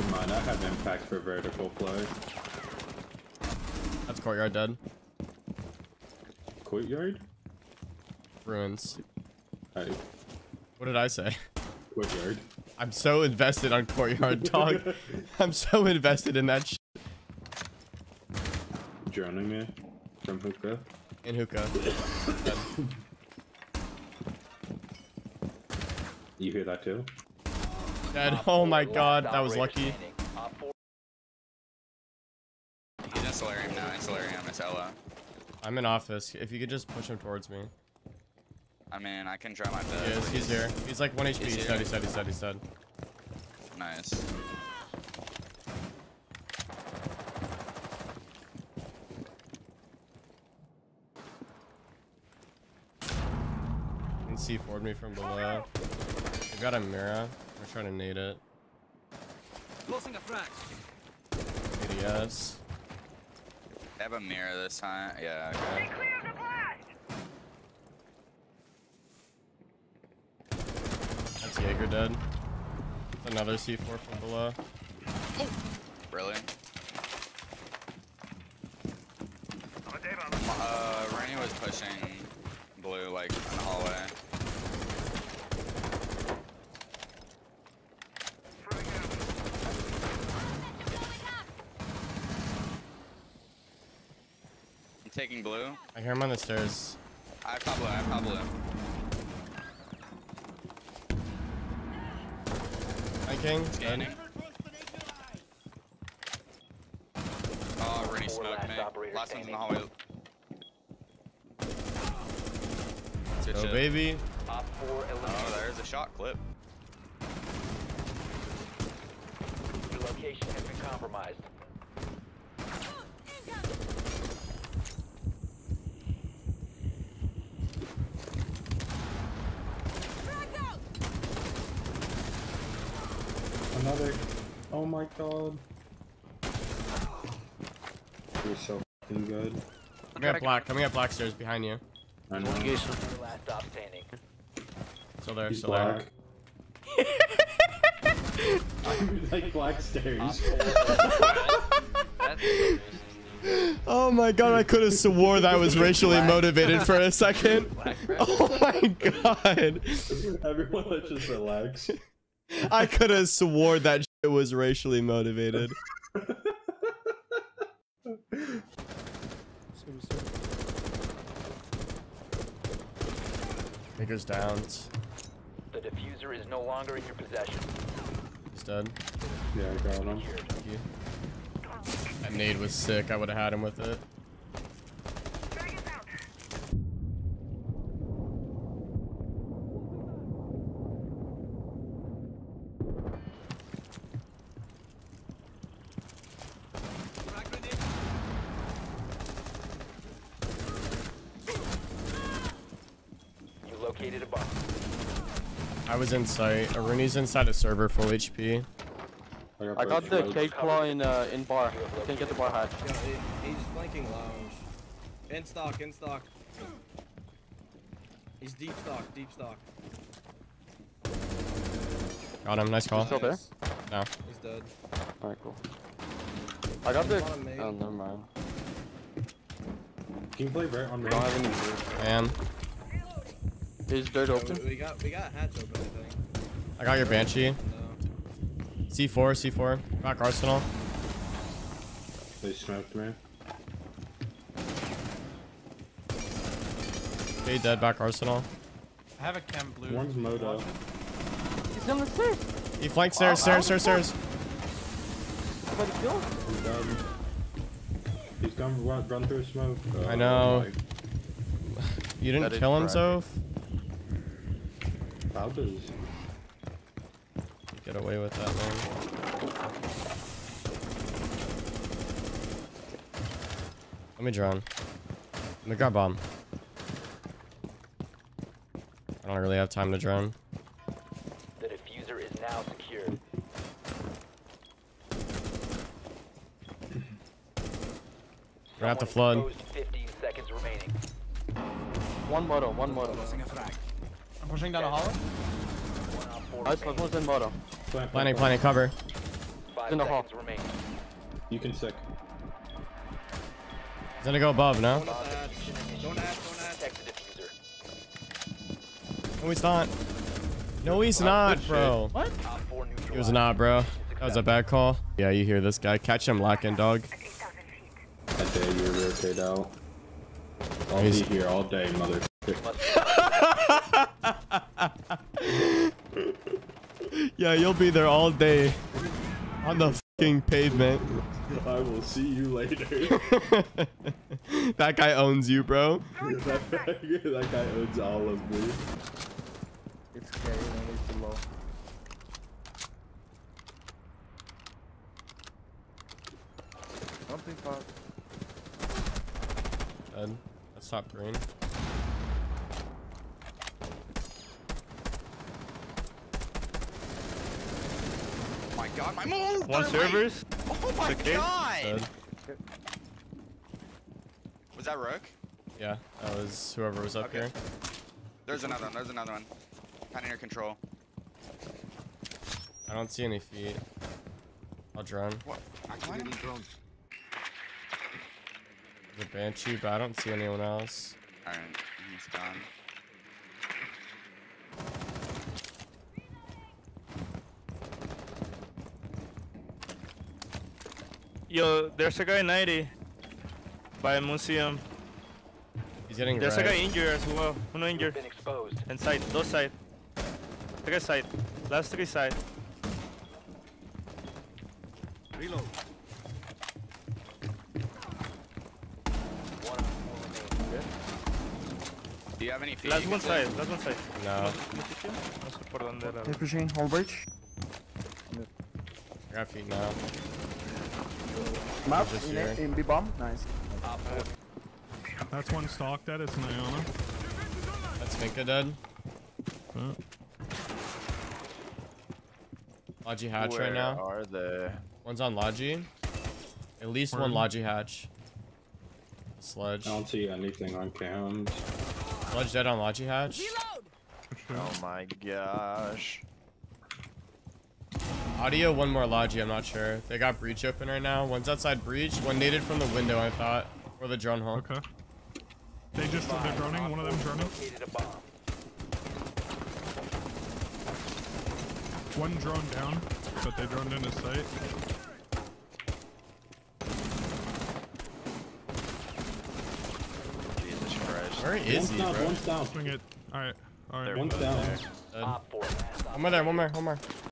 Good mind, I have impact for vertical flow. That's courtyard dead. Courtyard? Ruins. Oh, What did I say? courtyard. I'm so invested on courtyard, dog. I'm so invested in that sh Droning me from hookah. in hookah. You hear that too? Dead. Oh my god, that was lucky. He's in Solarium now. In Solarium, it's Ela. I'm in office. If you could just push him towards me. I mean, I can try my He best. is. He's here. He's like 1 HP. He's dead. He's dead. He's dead. He's dead. Nice. You can see forward me from below. I got a mirror. I'm trying to nade it. Closing a frag. ADS. They have a mirror this time. Yeah, okay. That's Jaeger dead. Another C4 from below. Really? Uh, Rainy was pushing blue, like, in the hallway. Taking blue. I hear him on the stairs. I have top blue, I have top blue. Hiking. Dead. Scanning. Oh, Rainy smoked me. Last one's in the hallway. Good Go shit. baby. Oh, there's a shot clip. Your location has been compromised. Another. Oh my god. You're so fucking good. Coming up black. Coming up black stairs behind you. I know. Your last stop standing. Still there. He's Still there. black. I'm like black stairs. Oh my god, I could have swore that was racially motivated for a second. Oh my god. Everyone, let's just relax. I could have swore that shit was racially motivated. Maker's down. The diffuser is no longer in your possession. He's dead. Yeah, I got him. Thank you. That nade was sick. I would have had him with it. Located a bomb. I was in sight. Aruni's inside a server full HP. I got the both. cake claw in uh, in bar. I can't get the bar hatch. Yeah, he's flanking lounge. In stock, in stock. He's deep stock, deep stock. Got him. Nice call. Still there? No. He's dead. Alright, cool. I got the. Bottom main. Oh, never mind. Can you play right on We me? don't have any. Man. Is dirt Yeah, open? we, we got we got hatch open, I think. I got your Banshee. No. C4, C4. Back Arsenal. They smoked me. Okay, dead. Back Arsenal. I have a chem blue. One's Moto. He's on the stairs. He flanked stairs, oh, stairs, stairs, stairs. Somebody killed. He's done. He's gone run, run through smoke. I Oh know. Uh, my- You didn't That is kill him, correct. Zoph? How? Get away with that, man. Let me drone. Let me grab bomb. I don't really have time to drone. The diffuser is now secured. We're at the flood. Exposed, 15 seconds remaining. One moto, one moto. Pushing down a hollow. One op four Nice, remaining. last one's in moto. Plant, Planning, planning, cover. Five In the hall. remain. You can sick. He's gonna go above, no? Don't add. Don't add. Don't add. Protect the diffuser. No, he's not. No, he's ah, not, bro. Op 4 He was neutralized. not, bro. That was a bad call. Yeah, you hear this guy. Catch him lacking, dog. I dare you to rotate out. I'll He's- be here all day, mother. Yeah, you'll be there all day. On the fucking pavement. I will see you later. that guy owns you, bro. that, that guy owns all of me. It's scary when it's below. Something pop. Dead. Let's top green. God, my move! One third right. servers. Oh my Okay. god! Dead. Was that Rook? Yeah, that was whoever was up Okay. here. There's another one, there's another one. Kind of near control. I don't see any feet. I'll drone. What? Actually, The Banshee, but I don't see anyone else. Alright, he's gone. Yo, there's a guy 90 by a museum. He's getting There's a guy injured as well. Uno You've injured. been exposed. And side, those side. Three side. Last three side. Reload. One op 4 remaining. Do you have any feet? Last one side. save? Last one side. No, No sé por dónde era. They're pushing whole bridge. I got feet now. Map Just in, here. in B bomb. Nice. Op 4 That's one stock dead. It's Niona. That's Finka dead. Huh. Logi hatch right now. are they? One's on Logi. At least one Logi hatch. Sledge. I don't see anything on cams. Sledge dead on Logi hatch. Oh my gosh. Audio, one more Logi, I'm not sure. They got breach open right now. One's outside breach. One needed from the window, I thought. Or the drone hole. Okay. They just they're droning. One of them droning. located a bomb. One drone down, but they droned in his sight. Jesus Christ. Where is One's he, down, bro? one's down. Swing it. All right. All right. One's down. Dead. Op 4 last One more there, one more, one more.